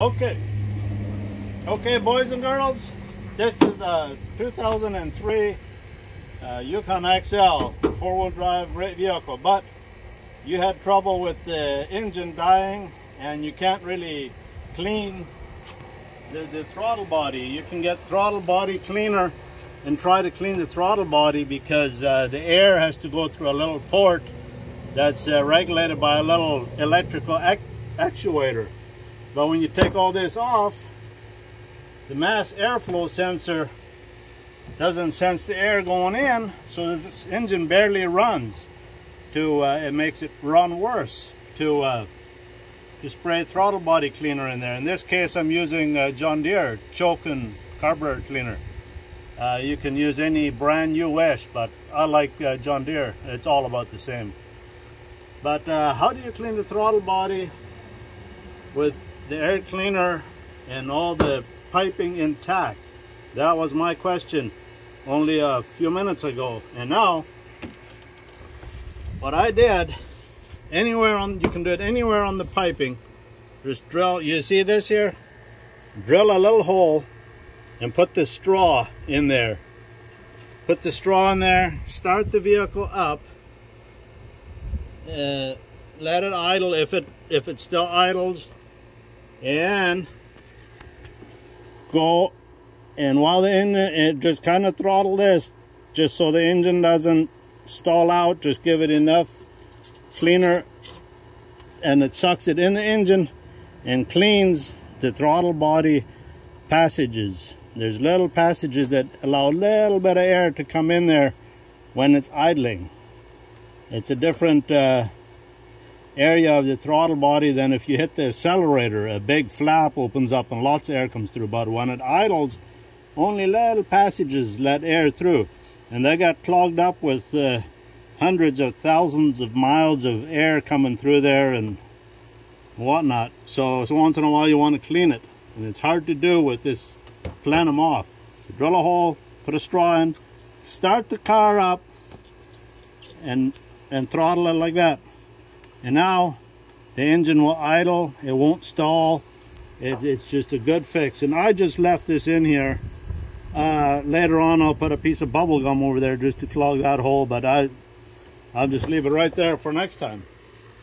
Okay. Okay, boys and girls, this is a 2003 uh, Yukon XL four-wheel drive great vehicle, but you had trouble with the engine dying and you can't really clean the, the throttle body. You can get throttle body cleaner and try to clean the throttle body because uh, the air has to go through a little port that's uh, regulated by a little electrical actuator. But when you take all this off, the mass airflow sensor doesn't sense the air going in, so this engine barely runs. To uh, It makes it run worse to, uh, to spray throttle body cleaner in there. In this case, I'm using uh, John Deere Chokin carburetor cleaner. Uh, you can use any brand you wish, but I like uh, John Deere. It's all about the same. But uh, how do you clean the throttle body with the air cleaner and all the piping intact? That was my question only a few minutes ago. And now, what I did, anywhere on, you can do it anywhere on the piping. Just drill, you see this here? Drill a little hole and put the straw in there. Put the straw in there, start the vehicle up, uh, let it idle if it if it still idles and go and while the engine it just kind of throttle this just so the engine doesn't stall out just give it enough cleaner and it sucks it in the engine and cleans the throttle body passages. There's little passages that allow a little bit of air to come in there when it's idling. It's a different uh, area of the throttle body than if you hit the accelerator. A big flap opens up and lots of air comes through. But when it idles, only little passages let air through. And they got clogged up with uh, hundreds of thousands of miles of air coming through there and whatnot. So, so once in a while you want to clean it. And it's hard to do with this plenum off. You drill a hole, put a straw in, start the car up, and, and throttle it like that. And now the engine will idle, it won't stall. It, it's just a good fix. And I just left this in here. Uh, later on I'll put a piece of bubble gum over there just to clog that hole, but I, I'll just leave it right there for next time.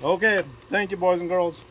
Okay, thank you boys and girls.